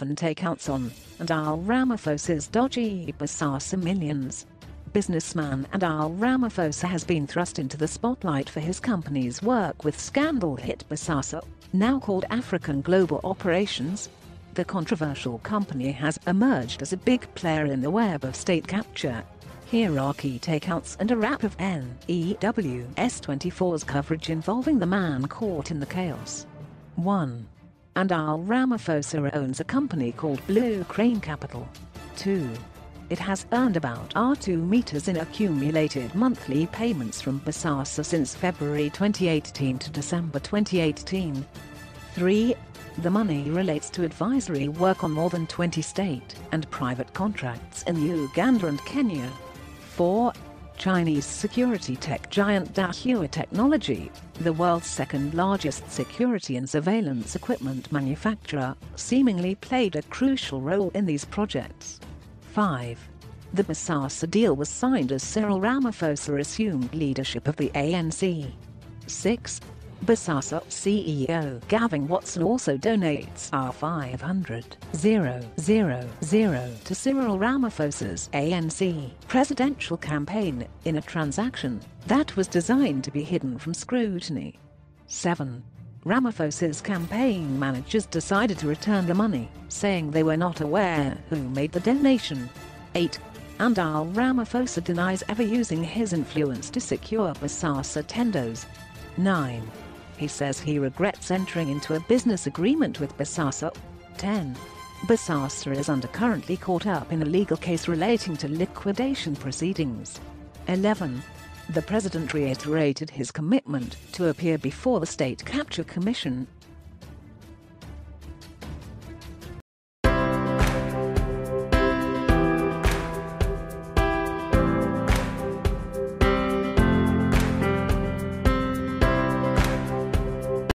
11 takeouts on Andile Ramaphosa's dodgy Bosasa millions. Businessman Andile Ramaphosa has been thrust into the spotlight for his company's work with scandal hit Bosasa, now called African Global Operations. The controversial company has emerged as a big player in the web of state capture key takeouts and a wrap of NEWS24's coverage involving the man caught in the chaos. 1. Andile Ramaphosa owns a company called Blue Crane Capital. 2. It has earned about R2 meters in accumulated monthly payments from Bosasa since February 2018 to December 2018. 3. The money relates to advisory work on more than 20 state and private contracts in Uganda and Kenya. 4. Chinese security tech giant Dahua Technology, the world's second largest security and surveillance equipment manufacturer, seemingly played a crucial role in these projects. 5. The Bosasa deal was signed as Cyril Ramaphosa assumed leadership of the ANC. 6. Bosasa CEO Gavin Watson also donates R500,000 to Cyril Ramaphosa's ANC presidential campaign in a transaction that was designed to be hidden from scrutiny. 7. Ramaphosa's campaign managers decided to return the money, saying they were not aware who made the donation. 8. Andile Ramaphosa denies ever using his influence to secure Bosasa tendos. 9. He says he regrets entering into a business agreement with Bosasa. 10. Bosasa is under currently caught up in a legal case relating to liquidation proceedings. 11. The president reiterated his commitment to appear before the State Capture Commission